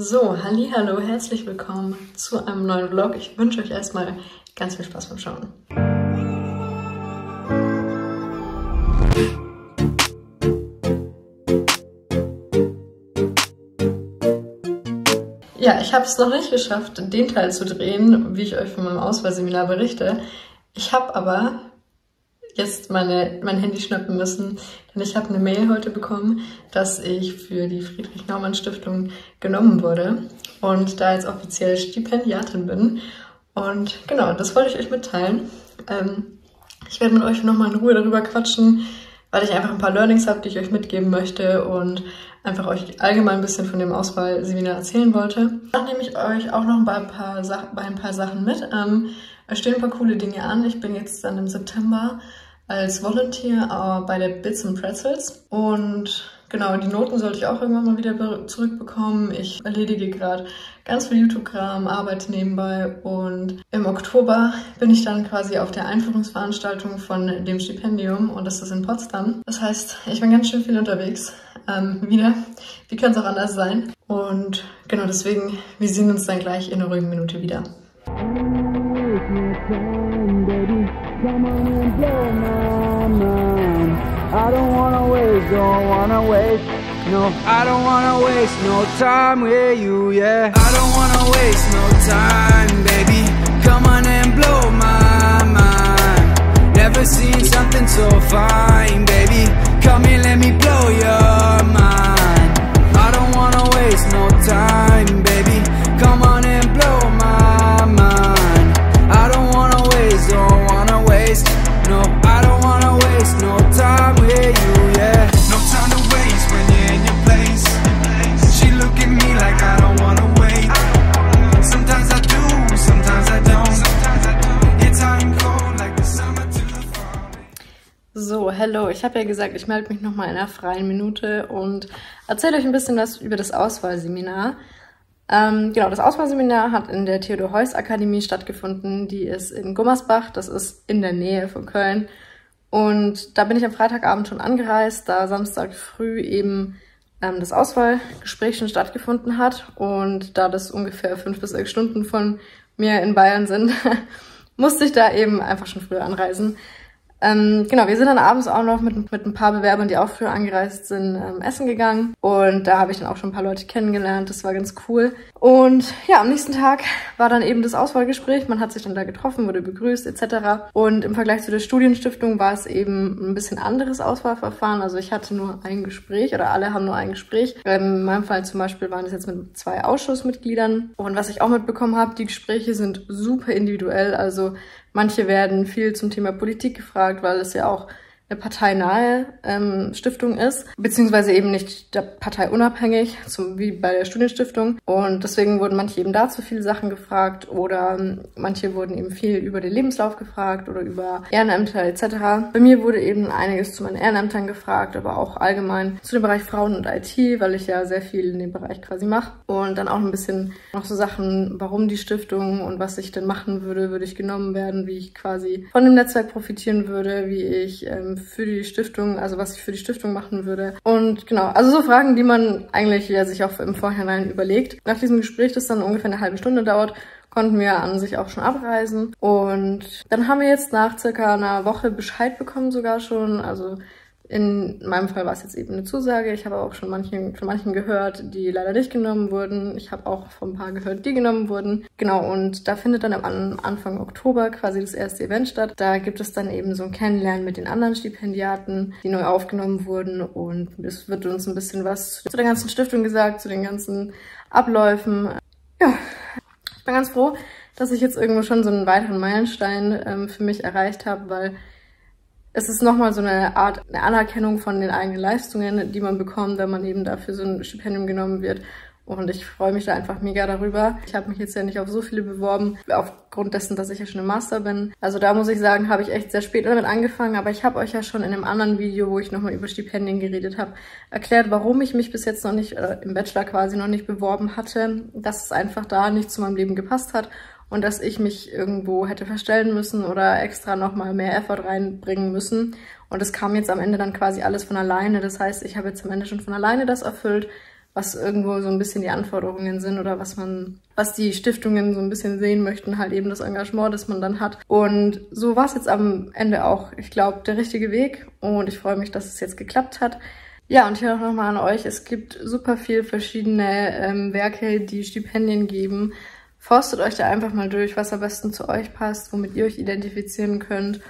So, hallo, herzlich willkommen zu einem neuen Vlog. Ich wünsche euch erstmal ganz viel Spaß beim Schauen. Ja, ich habe es noch nicht geschafft, den Teil zu drehen, wie ich euch von meinem Auswahlseminar berichte. Ich habe aber jetzt meine, mein Handy schnappen müssen, denn ich habe eine Mail heute bekommen, dass ich für die Friedrich-Naumann-Stiftung genommen wurde und da jetzt offiziell Stipendiatin bin. Und genau, das wollte ich euch mitteilen. Ähm, ich werde mit euch nochmal in Ruhe darüber quatschen, weil ich einfach ein paar Learnings habe, die ich euch mitgeben möchte und einfach euch allgemein ein bisschen von dem Auswahlseminar erzählen wollte. Dann nehme ich euch auch noch ein paar, Sachen, bei ein paar Sachen mit. Ähm, es stehen ein paar coole Dinge an. Ich bin jetzt dann im September als Volunteer äh, bei der Bits and Pretzels. Und genau, die Noten sollte ich auch irgendwann mal wieder zurückbekommen. Ich erledige gerade ganz viel YouTube-Kram, arbeite nebenbei und im Oktober bin ich dann quasi auf der Einführungsveranstaltung von dem Stipendium und das ist in Potsdam. Das heißt, ich bin ganz schön viel unterwegs. Ähm, wieder. Wie kann es auch anders sein? Und genau deswegen, wir sehen uns dann gleich in einer ruhigen Minute wieder. Come on and blow my mind. I don't wanna waste, don't wanna waste. No, I don't wanna waste no time with you, yeah. I don't wanna waste no time, baby. Come on and blow my mind. Never seen something so fine, baby. Ich habe ja gesagt, ich melde mich nochmal in einer freien Minute und erzähle euch ein bisschen was über das Auswahlseminar. Ähm, genau, das Auswahlseminar hat in der Theodor Heuss Akademie stattgefunden. Die ist in Gummersbach, das ist in der Nähe von Köln. Und da bin ich am Freitagabend schon angereist, da Samstag früh eben ähm, das Auswahlgespräch schon stattgefunden hat. Und da das ungefähr fünf bis sechs Stunden von mir in Bayern sind, musste ich da eben einfach schon früher anreisen. Ähm, genau, wir sind dann abends auch noch mit, mit ein paar Bewerbern, die auch früher angereist sind, ähm, essen gegangen. Und da habe ich dann auch schon ein paar Leute kennengelernt. Das war ganz cool. Und ja, am nächsten Tag war dann eben das Auswahlgespräch. Man hat sich dann da getroffen, wurde begrüßt etc. Und im Vergleich zu der Studienstiftung war es eben ein bisschen anderes Auswahlverfahren. Also ich hatte nur ein Gespräch oder alle haben nur ein Gespräch. In meinem Fall zum Beispiel waren es jetzt mit zwei Ausschussmitgliedern. Und was ich auch mitbekommen habe, die Gespräche sind super individuell. Also Manche werden viel zum Thema Politik gefragt, weil es ja auch eine parteinahe ähm, Stiftung ist, beziehungsweise eben nicht der Partei unabhängig, zum, wie bei der Studienstiftung. Und deswegen wurden manche eben dazu viele Sachen gefragt oder ähm, manche wurden eben viel über den Lebenslauf gefragt oder über Ehrenämter etc. Bei mir wurde eben einiges zu meinen Ehrenämtern gefragt, aber auch allgemein zu dem Bereich Frauen und IT, weil ich ja sehr viel in dem Bereich quasi mache. Und dann auch ein bisschen noch so Sachen, warum die Stiftung und was ich denn machen würde, würde ich genommen werden, wie ich quasi von dem Netzwerk profitieren würde, wie ich ähm, für die Stiftung, also was ich für die Stiftung machen würde. Und genau, also so Fragen, die man eigentlich ja sich auch im Vorhinein überlegt. Nach diesem Gespräch, das dann ungefähr eine halbe Stunde dauert, konnten wir an sich auch schon abreisen. Und dann haben wir jetzt nach circa einer Woche Bescheid bekommen sogar schon. Also in meinem Fall war es jetzt eben eine Zusage. Ich habe auch schon manchen, von manchen gehört, die leider nicht genommen wurden. Ich habe auch von ein paar gehört, die genommen wurden. Genau, und da findet dann am Anfang Oktober quasi das erste Event statt. Da gibt es dann eben so ein Kennenlernen mit den anderen Stipendiaten, die neu aufgenommen wurden. Und es wird uns ein bisschen was zu der ganzen Stiftung gesagt, zu den ganzen Abläufen. Ja, ich bin ganz froh, dass ich jetzt irgendwo schon so einen weiteren Meilenstein ähm, für mich erreicht habe, weil es ist nochmal so eine Art eine Anerkennung von den eigenen Leistungen, die man bekommt, wenn man eben dafür so ein Stipendium genommen wird. Und ich freue mich da einfach mega darüber. Ich habe mich jetzt ja nicht auf so viele beworben, aufgrund dessen, dass ich ja schon im Master bin. Also da muss ich sagen, habe ich echt sehr spät damit angefangen. Aber ich habe euch ja schon in einem anderen Video, wo ich nochmal über Stipendien geredet habe, erklärt, warum ich mich bis jetzt noch nicht, äh, im Bachelor quasi noch nicht beworben hatte. Dass es einfach da nicht zu meinem Leben gepasst hat und dass ich mich irgendwo hätte verstellen müssen oder extra nochmal mehr Effort reinbringen müssen. Und es kam jetzt am Ende dann quasi alles von alleine. Das heißt, ich habe jetzt am Ende schon von alleine das erfüllt, was irgendwo so ein bisschen die Anforderungen sind oder was man, was die Stiftungen so ein bisschen sehen möchten, halt eben das Engagement, das man dann hat. Und so war es jetzt am Ende auch, ich glaube, der richtige Weg und ich freue mich, dass es jetzt geklappt hat. Ja, und hier auch nochmal an euch. Es gibt super viel verschiedene ähm, Werke, die Stipendien geben. Forstet euch da einfach mal durch, was am besten zu euch passt, womit ihr euch identifizieren könnt.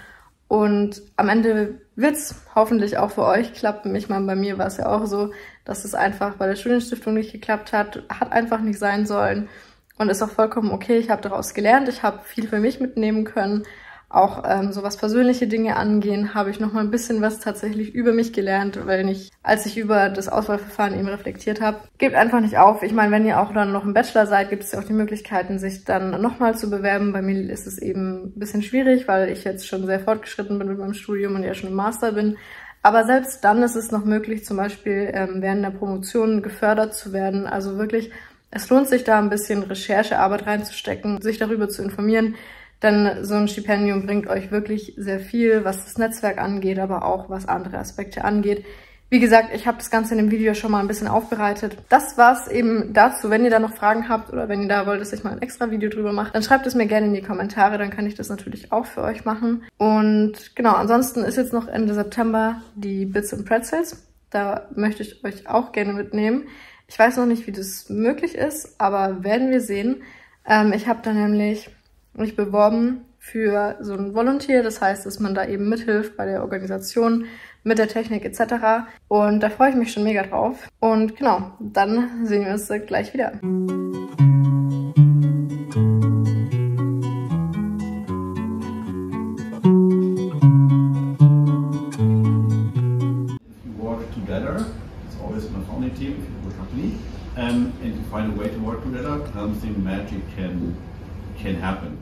Und am Ende wird's hoffentlich auch für euch klappen. Ich meine, bei mir war es ja auch so, dass es einfach bei der Studienstiftung nicht geklappt hat. Hat einfach nicht sein sollen. Und ist auch vollkommen okay. Ich habe daraus gelernt. Ich habe viel für mich mitnehmen können auch ähm, so was persönliche Dinge angehen, habe ich noch mal ein bisschen was tatsächlich über mich gelernt, weil ich, als ich über das Auswahlverfahren eben reflektiert habe, gebt einfach nicht auf. Ich meine, wenn ihr auch dann noch im Bachelor seid, gibt es ja auch die Möglichkeiten, sich dann nochmal zu bewerben. Bei mir ist es eben ein bisschen schwierig, weil ich jetzt schon sehr fortgeschritten bin mit meinem Studium und ja schon im Master bin. Aber selbst dann ist es noch möglich, zum Beispiel ähm, während der Promotion gefördert zu werden. Also wirklich, es lohnt sich da ein bisschen Recherchearbeit reinzustecken, sich darüber zu informieren, denn so ein Stipendium bringt euch wirklich sehr viel, was das Netzwerk angeht, aber auch was andere Aspekte angeht. Wie gesagt, ich habe das Ganze in dem Video schon mal ein bisschen aufbereitet. Das war's eben dazu. Wenn ihr da noch Fragen habt oder wenn ihr da wollt, dass ich mal ein extra Video drüber mache, dann schreibt es mir gerne in die Kommentare, dann kann ich das natürlich auch für euch machen. Und genau, ansonsten ist jetzt noch Ende September die Bits and Pretzels. Da möchte ich euch auch gerne mitnehmen. Ich weiß noch nicht, wie das möglich ist, aber werden wir sehen. Ähm, ich habe da nämlich mich beworben für so ein Volunteer. Das heißt, dass man da eben mithilft bei der Organisation, mit der Technik etc. Und da freue ich mich schon mega drauf. Und genau, dann sehen wir uns gleich wieder. team if you a company um, and you find a way to work together, something magic can can happen.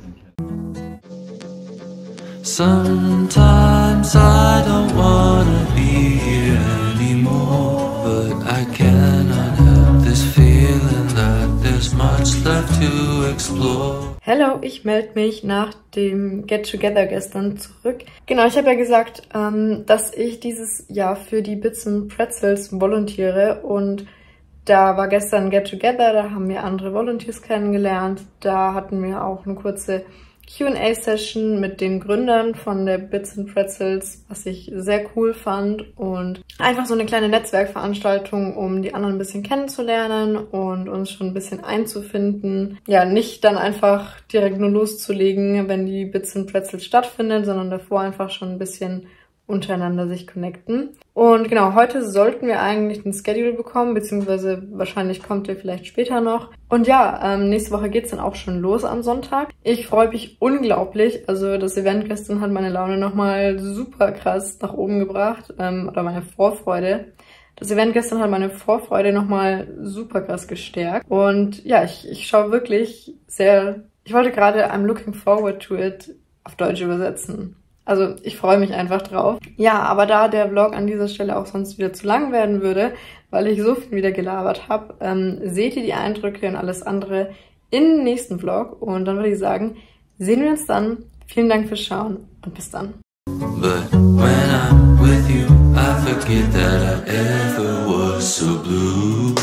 Sometimes I don't wanna be here anymore, but I cannot help this feeling that there's much left to explore. Hello, ich melde mich nach dem Get Together gestern zurück. Genau, ich habe ja gesagt, ähm, dass ich dieses Jahr für die Bits and Pretzels volontiere und da war gestern Get Together, da haben wir andere Volunteers kennengelernt. Da hatten wir auch eine kurze Q&A-Session mit den Gründern von der Bits and Pretzels, was ich sehr cool fand und einfach so eine kleine Netzwerkveranstaltung, um die anderen ein bisschen kennenzulernen und uns schon ein bisschen einzufinden. Ja, nicht dann einfach direkt nur loszulegen, wenn die Bits and Pretzels stattfindet, sondern davor einfach schon ein bisschen untereinander sich connecten. Und genau, heute sollten wir eigentlich ein Schedule bekommen, beziehungsweise wahrscheinlich kommt der vielleicht später noch. Und ja, ähm, nächste Woche geht's dann auch schon los am Sonntag. Ich freue mich unglaublich. Also das Event gestern hat meine Laune nochmal super krass nach oben gebracht, ähm, oder meine Vorfreude. Das Event gestern hat meine Vorfreude nochmal super krass gestärkt. Und ja, ich, ich schaue wirklich sehr... Ich wollte gerade I'm looking forward to it auf Deutsch übersetzen. Also ich freue mich einfach drauf. Ja, aber da der Vlog an dieser Stelle auch sonst wieder zu lang werden würde, weil ich so viel wieder gelabert habe, ähm, seht ihr die Eindrücke und alles andere im nächsten Vlog. Und dann würde ich sagen, sehen wir uns dann. Vielen Dank fürs Schauen und bis dann. So blue.